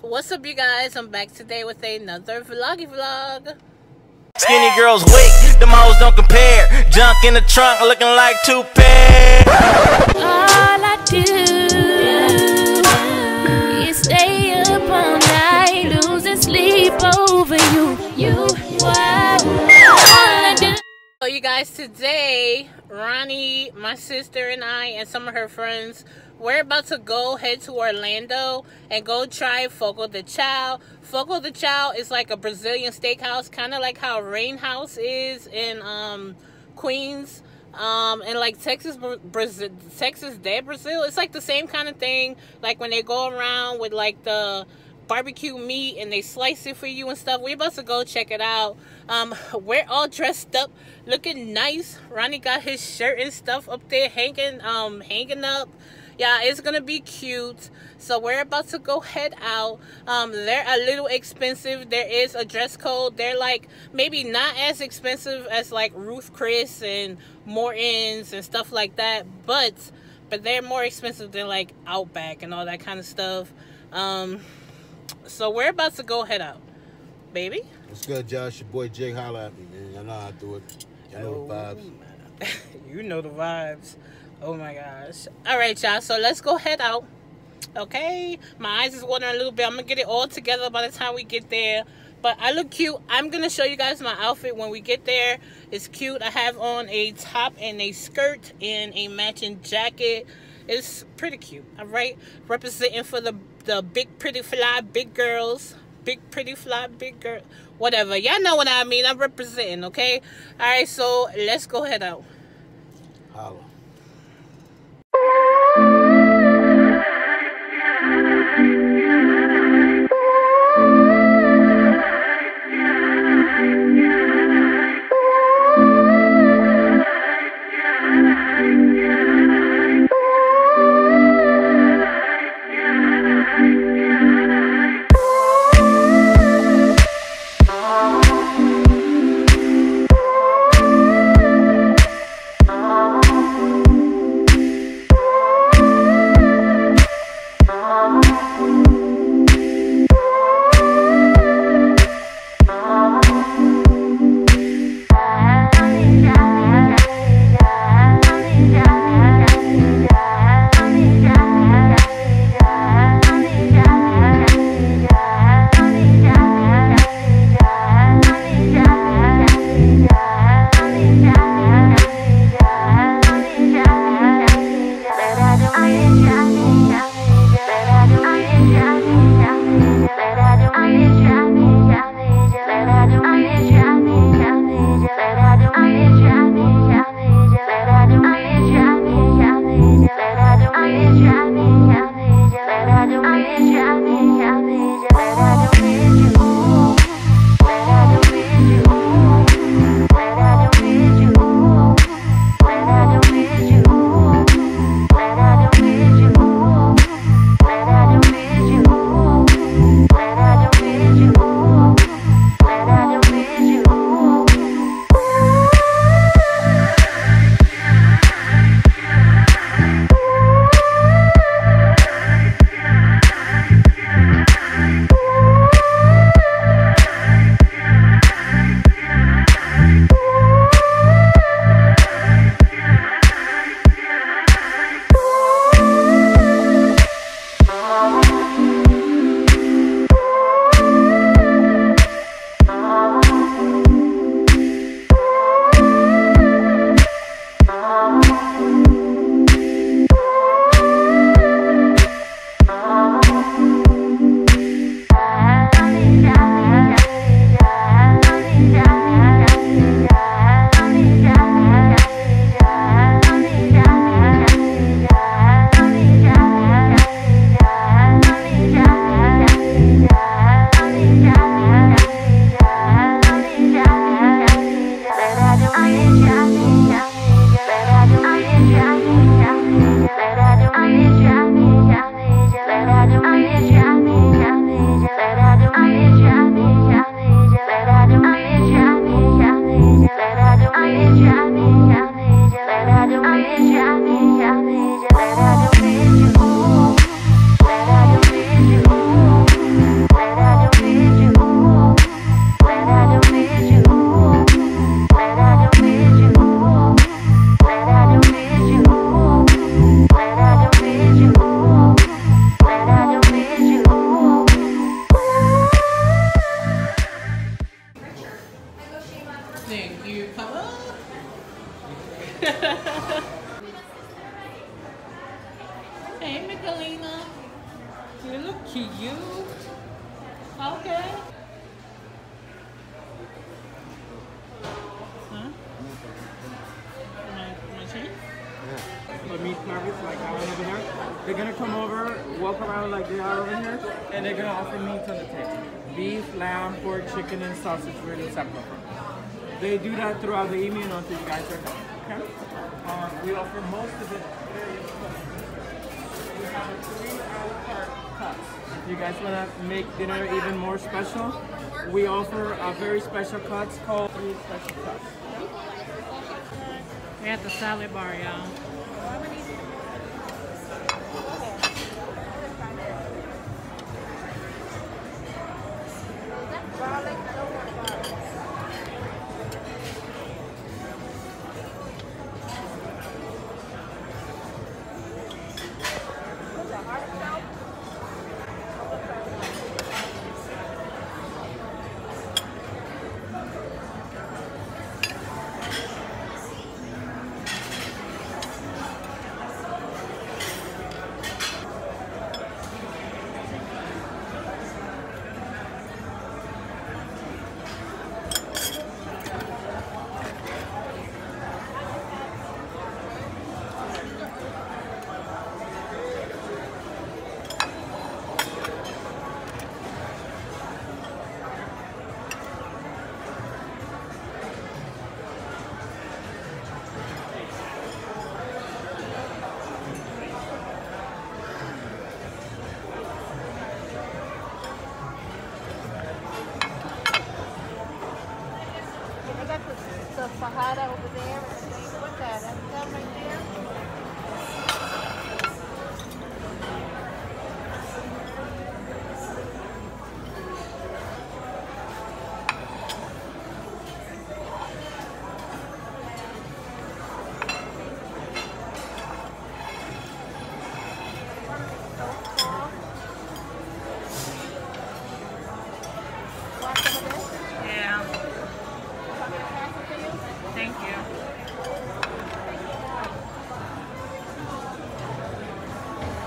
What's up, you guys? I'm back today with another vloggy vlog. Skinny girls weak, the models don't compare. Junk in the trunk looking like two pairs. All I do is stay up all night, losing sleep over you. You, you guys, today, Ronnie, my sister, and I, and some of her friends, we're about to go head to Orlando and go try Fogo de Chao. Fogo de Chao is like a Brazilian steakhouse, kind of like how Rain House is in um, Queens. Um, and like Texas, Brazil, Texas de Brazil, it's like the same kind of thing. Like when they go around with like the barbecue meat and they slice it for you and stuff. We're about to go check it out. Um, we're all dressed up, looking nice. Ronnie got his shirt and stuff up there hanging, um, hanging up. Yeah, it's gonna be cute. So we're about to go head out. Um, they're a little expensive. There is a dress code. They're like maybe not as expensive as like Ruth Chris and Morton's and stuff like that, but but they're more expensive than like Outback and all that kind of stuff. Um, so we're about to go head out. Baby? What's good, Josh? Your boy Jake, holla at me, man. I know how to do it. I know the oh, vibes. you know the vibes. Oh my gosh. All right, y'all. So let's go head out. Okay? My eyes is watering a little bit. I'm going to get it all together by the time we get there. But I look cute. I'm going to show you guys my outfit when we get there. It's cute. I have on a top and a skirt and a matching jacket. It's pretty cute. All right? Representing for the, the big, pretty, fly, big girls. Big, pretty, fly, big girl. Whatever. Y'all know what I mean. I'm representing, okay? All right, so let's go head out. Holla. The meat service like I have over here. They're gonna come over, walk around like they are over here, and they're gonna offer meat on the table. Beef, lamb, pork, chicken, and sausage really separate. They do that throughout the evening until you guys are done. Okay? Uh, we offer most of it We have a three a carte cuts. If you guys wanna make dinner even more special, we offer a very special cuts called three special cuts. We at the salad bar, y'all.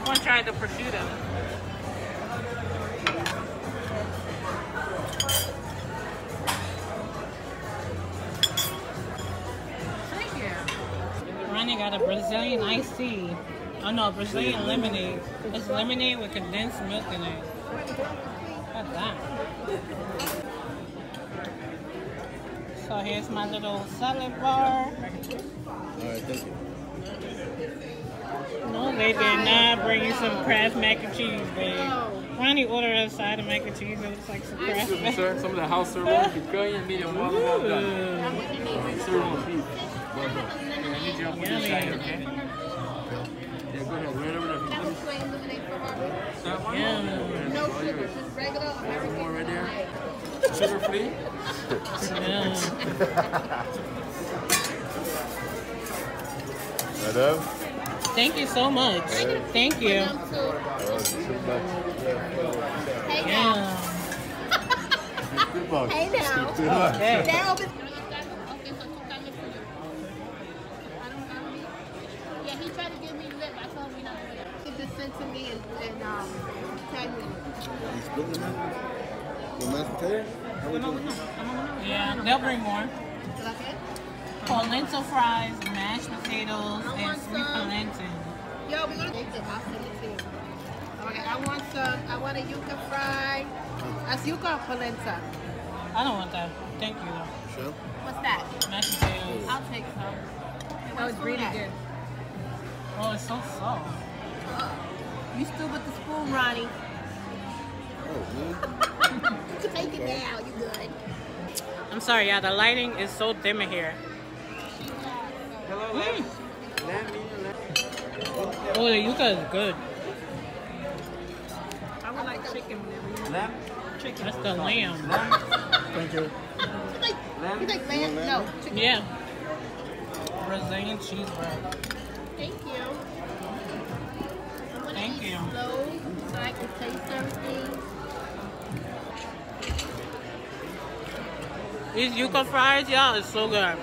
I'm gonna try the prosciutto. Thank you. Got a Brazilian iced tea. Oh no, Brazilian lemonade. It's lemonade with condensed milk in it. What's that? So here's my little salad bar. All right, thank you. No, they did not bring you some Kraft mac and cheese, babe. Ronnie ordered a side of mac and cheese. It looks like some Kraft Excuse me, mac. sir. Some of the house sirloin, picanha, medium well well done. Sirloin beef. Yeah, I need you up on this side, okay? Yeah, go ahead. Right over there. That plain lemonade for Harvey. That one? Yum. No sugar, yours. just regular American. more right there. lemonade. Sugar free? Yum. Madam? Thank you so much. Thank you. So, it's too much. hey now. Yeah. Too much. Hey now. Okay. Now, but- Okay, so two carnes for you. I don't- I don't need- Yeah, he tried to give me lip. I told him we not doing that. He just sent to me and, and um, tagged me. You split the mashed mashed potato? How we doing? Yeah, they'll bring more. Is that okay? Polenta fries, mashed potatoes, and sweet some. polenta. Yo, we're gonna take it. I'll send it to you. Okay, I want some. I want a yuca fry. That's yuca or polenta. I don't want that. Thank you, though. Sure. What's that? Mashed potatoes. I'll take some. That was really good. Oh, it's so soft. You still with the spoon, Ronnie? Oh, man. Take it down. You good? I'm sorry, y'all. The lighting is so dim in here. Hello, lamb. Lamb, medium, lamb. Oh, the yuca is good. I would like chicken. Lamb? That's the lamb. Thank you. You like, you like lamb? No, chicken. Yeah. Brazilian cheese bread. Thank you. I'm gonna Thank eat you. Slow, so I can taste everything. These yuca fries, y'all, is so good.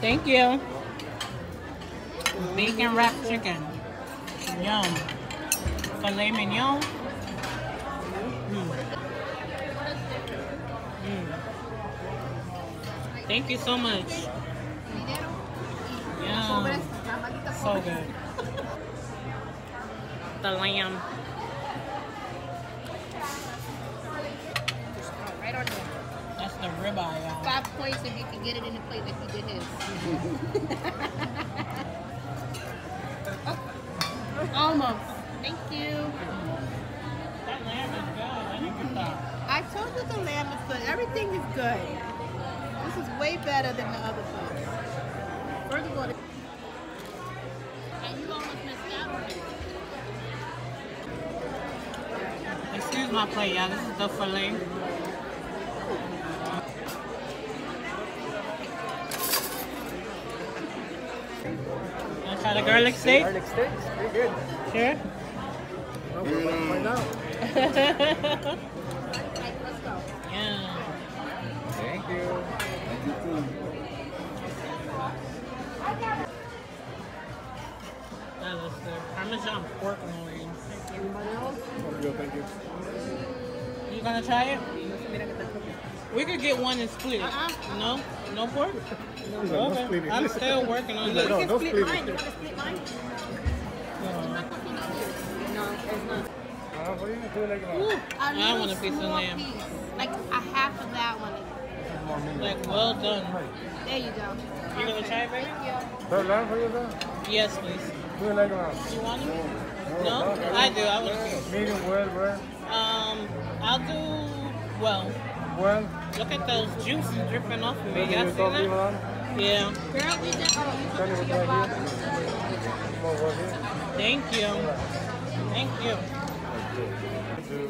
Thank you. Bacon wrapped chicken. Yum. Filet mignon. Mm. Mm. Thank you so much. Yum. So good. The lamb. The ribeye, y'all. Five points if you can get it in the plate like he did his. Almost. Thank you. That lamb is good. I need to stop. I told you the lamb is good. Everything is good. This is way better than the other place. First of all, and you almost missed out on it. Excuse my plate, y'all. This is the filet. Wanna try the garlic steak? Garlic steaks, pretty good. Sure. Well, we're about to find out. Like, let's yeah. Thank you. That looks good. Parmesan pork loin. thank you. You gonna try it? We could get one and split it. Uh-uh. No? No pork? no okay. splitting. I'm still working on He's this. like, no, no Split splitting. mine. You want to split mine? No, it's not. Uh, what do you do like that? Ooh, a I little want a piece of small lamb. piece. Like a half of that one. Like, well done. There you go. You gonna try it, baby? Third lamb for you, sir? Yes, please. Do you like that? You want it? No? I do. I want a piece. Medium well, rare. Um, I'll do, well, Well, look at those juices dripping off of me. maybe Y'all see talk to him that? Yeah. Girl, we just, oh, you Tell put me it what in your right box. here. More work here. Thank you. Thank you.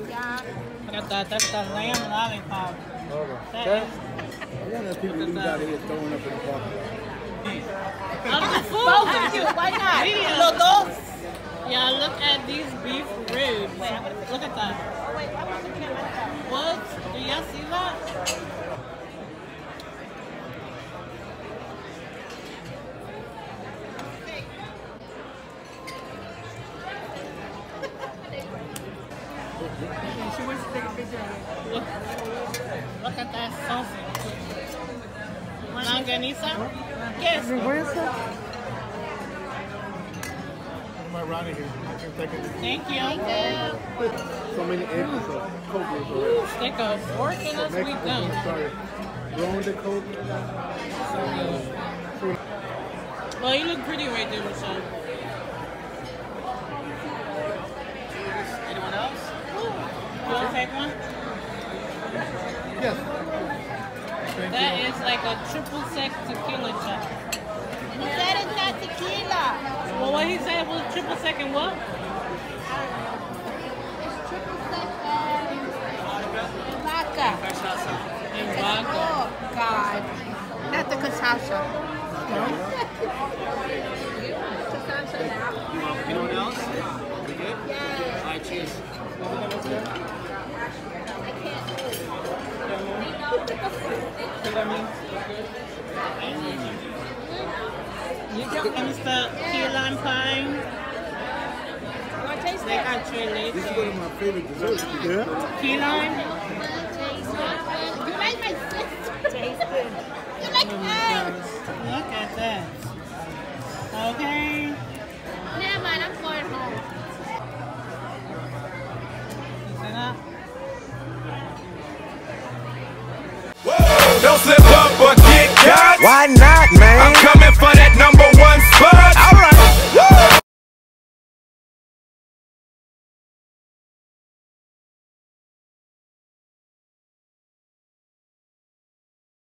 Yeah. Look at that. That's the lamb lollipop. Okay. That I wonder if people who's out here throwing up in the parking lot. of the food. Both of you, why not? Video. Los dos. Yeah, look at these beef ribs. Look at that. What? Do y'all see that? She wants to take a picture of. Look, at that. Linguiça? Yes. My Ronnie here. I can take it. Thank you. So many eggs of coke already. Stick a fork in us, we Mexico done. started growing the coke. Well, you look pretty right there, Michelle. Anyone else? You want to take one? Yes. That is like a triple sec tequila shot. He said it's not tequila. Well, what he said was triple sec and what? It's triple sec and vodka. And vodka. Oh, God. Not the cachaça. Anyone else? We good? Yeah. All right, cheers. You got Mr. Key Lime Pine. They got This is chili. one of my favorite desserts. Yeah. Key Lime?